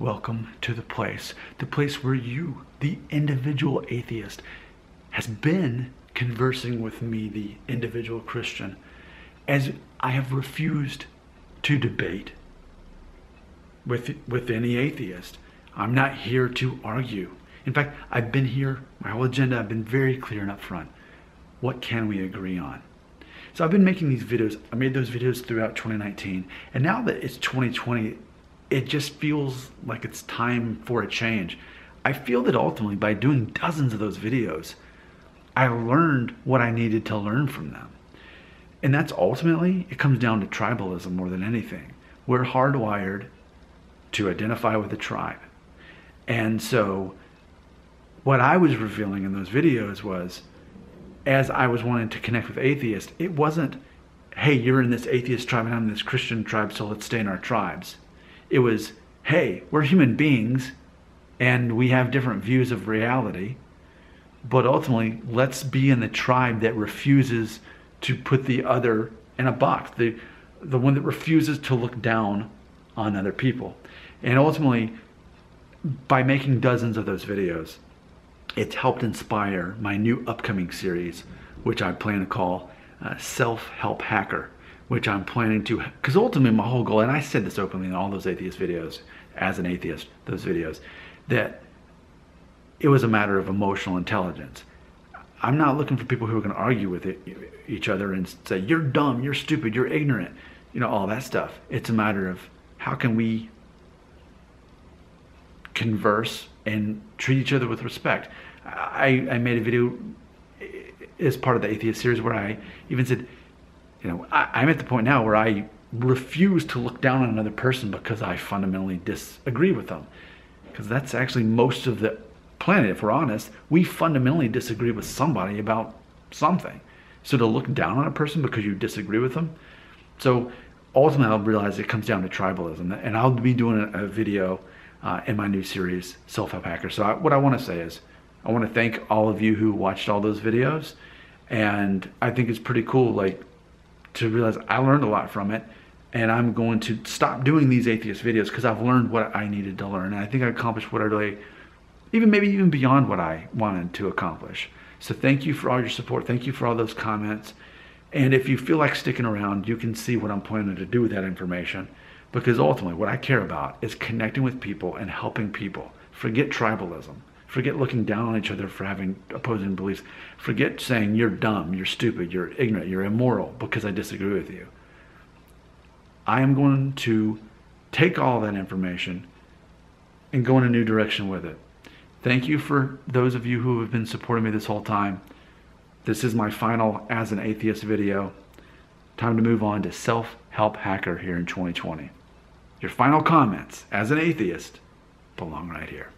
welcome to the place, the place where you, the individual atheist, has been conversing with me, the individual Christian, as I have refused to debate with, with any atheist. I'm not here to argue. In fact, I've been here, my whole agenda, I've been very clear and upfront. What can we agree on? So I've been making these videos. I made those videos throughout 2019. And now that it's 2020, it just feels like it's time for a change. I feel that ultimately by doing dozens of those videos, I learned what I needed to learn from them. And that's ultimately, it comes down to tribalism more than anything. We're hardwired to identify with a tribe. And so what I was revealing in those videos was as I was wanting to connect with atheists, it wasn't, hey, you're in this atheist tribe and I'm in this Christian tribe, so let's stay in our tribes. It was, hey, we're human beings and we have different views of reality, but ultimately, let's be in the tribe that refuses to put the other in a box, the, the one that refuses to look down on other people. And ultimately, by making dozens of those videos, it's helped inspire my new upcoming series, which I plan to call uh, Self Help Hacker, which I'm planning to, because ultimately my whole goal, and I said this openly in all those atheist videos, as an atheist, those videos, that it was a matter of emotional intelligence. I'm not looking for people who are going to argue with it, each other and say, you're dumb, you're stupid, you're ignorant, you know, all that stuff. It's a matter of how can we converse and treat each other with respect. I, I made a video as part of the atheist series where I even said, you know, I, am at the point now where I refuse to look down on another person because I fundamentally disagree with them. Because that's actually most of the planet, if we're honest. We fundamentally disagree with somebody about something. So to look down on a person because you disagree with them. So ultimately, I'll realize it comes down to tribalism. And I'll be doing a, video uh, in my new series, Self Help Hacker. So I, what I want to say is, I want to thank all of you who watched all those videos, and I think it's pretty cool, like to realize I learned a lot from it, and I'm going to stop doing these atheist videos because I've learned what I needed to learn, and I think I accomplished what I really, even maybe even beyond what I wanted to accomplish. So thank you for all your support. Thank you for all those comments. And if you feel like sticking around, you can see what I'm planning to do with that information. Because ultimately, what I care about is connecting with people and helping people. Forget tribalism. Forget looking down on each other for having opposing beliefs. Forget saying you're dumb, you're stupid, you're ignorant, you're immoral because I disagree with you. I am going to take all that information and go in a new direction with it. Thank you for those of you who have been supporting me this whole time. This is my final As an Atheist video. Time to move on to Self Help Hacker here in 2020. Your final comments as an atheist belong right here.